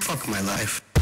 Fuck my life.